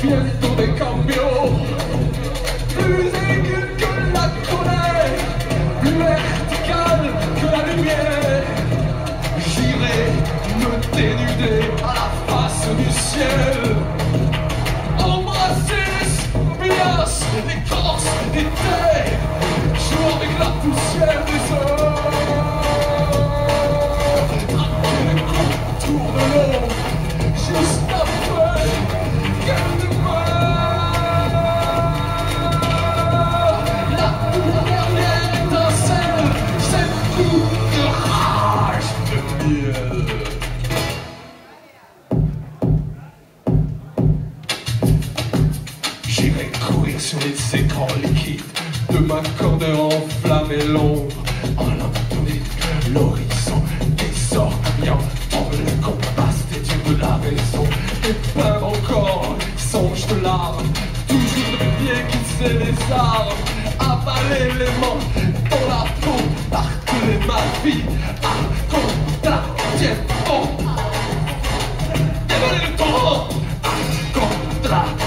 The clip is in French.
piel é y todo cambió. fait courir sur les écrans liquides de ma corde enflammée l'ombre. En abandonné l'horizon des orgueillants en le compasse des dieux de la raison. Et peuvent encore songe de larmes toujours le pied qui sait les armes. Avaler les mains dans la peau parcouler ma vie à contratiempo dévaler le à contratiempo